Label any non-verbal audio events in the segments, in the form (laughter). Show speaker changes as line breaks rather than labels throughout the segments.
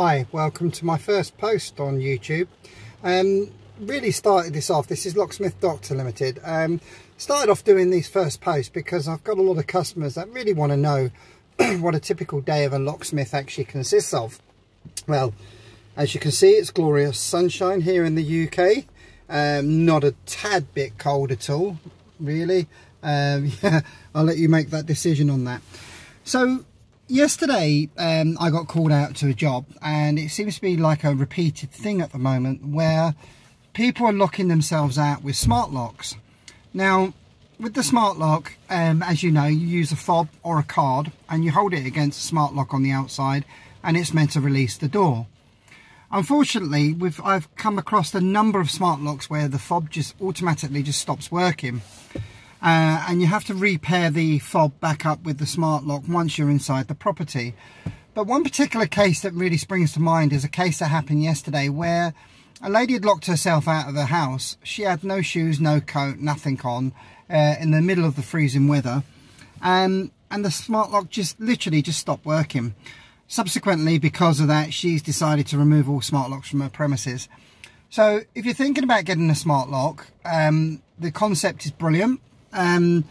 Hi, welcome to my first post on YouTube. Um, really started this off, this is Locksmith Doctor Limited. Um, started off doing these first posts because I've got a lot of customers that really want to know (clears throat) what a typical day of a locksmith actually consists of. Well, as you can see, it's glorious sunshine here in the UK. Um, not a tad bit cold at all, really. Um, (laughs) yeah, I'll let you make that decision on that. So yesterday um, I got called out to a job and it seems to be like a repeated thing at the moment where people are locking themselves out with smart locks. Now with the smart lock, um, as you know, you use a fob or a card and you hold it against a smart lock on the outside and it's meant to release the door. Unfortunately, I've come across a number of smart locks where the fob just automatically just stops working uh, and you have to repair the fob back up with the smart lock once you're inside the property. But one particular case that really springs to mind is a case that happened yesterday where a lady had locked herself out of the house. She had no shoes, no coat, nothing on uh, in the middle of the freezing weather. Um, and the smart lock just literally just stopped working. Subsequently, because of that, she's decided to remove all smart locks from her premises. So if you're thinking about getting a smart lock, um, the concept is brilliant. Um,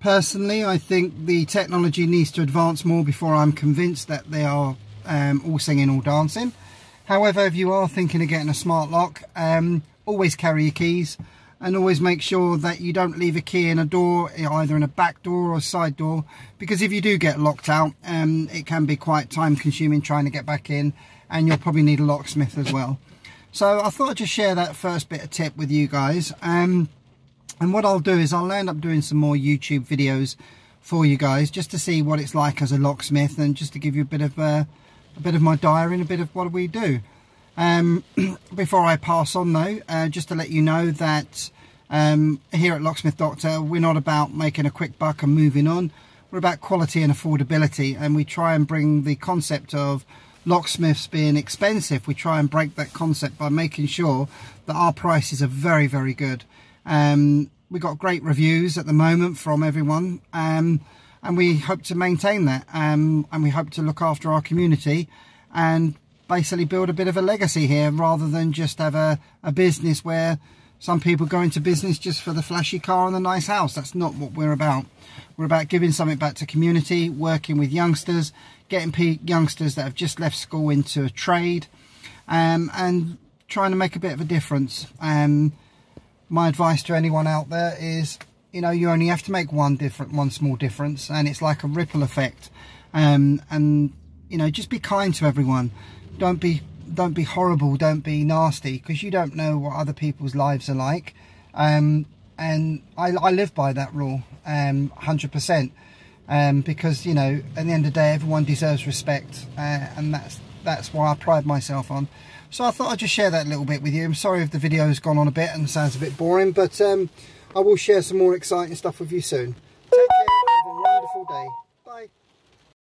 personally, I think the technology needs to advance more before I'm convinced that they are um, all singing, all dancing. However, if you are thinking of getting a smart lock, um, always carry your keys and always make sure that you don't leave a key in a door, either in a back door or a side door, because if you do get locked out, um, it can be quite time consuming trying to get back in and you'll probably need a locksmith as well. So I thought I'd just share that first bit of tip with you guys. Um, and what I'll do is I'll end up doing some more YouTube videos for you guys just to see what it's like as a locksmith and just to give you a bit of uh, a bit of my diary and a bit of what we do. Um, (clears throat) before I pass on though, uh, just to let you know that um, here at Locksmith Doctor, we're not about making a quick buck and moving on. We're about quality and affordability and we try and bring the concept of locksmiths being expensive. We try and break that concept by making sure that our prices are very, very good. Um, we got great reviews at the moment from everyone um, and we hope to maintain that um, and we hope to look after our community and basically build a bit of a legacy here rather than just have a, a business where some people go into business just for the flashy car and the nice house. That's not what we're about. We're about giving something back to community, working with youngsters, getting youngsters that have just left school into a trade um, and trying to make a bit of a difference. Um, my advice to anyone out there is you know you only have to make one different one small difference and it's like a ripple effect. Um, and you know just be kind to everyone. Don't be don't be horrible don't be nasty because you don't know what other people's lives are like. Um, and I, I, live by that rule um, 100% um, because you know at the end of the day everyone deserves respect uh, and that's that's why I pride myself on so I thought I'd just share that a little bit with you. I'm sorry if the video has gone on a bit and sounds a bit boring, but um, I will share some more exciting stuff with you soon. Take care, have a wonderful day.